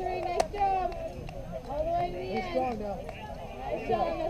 three. Nice job. All the way to the end. Nice job.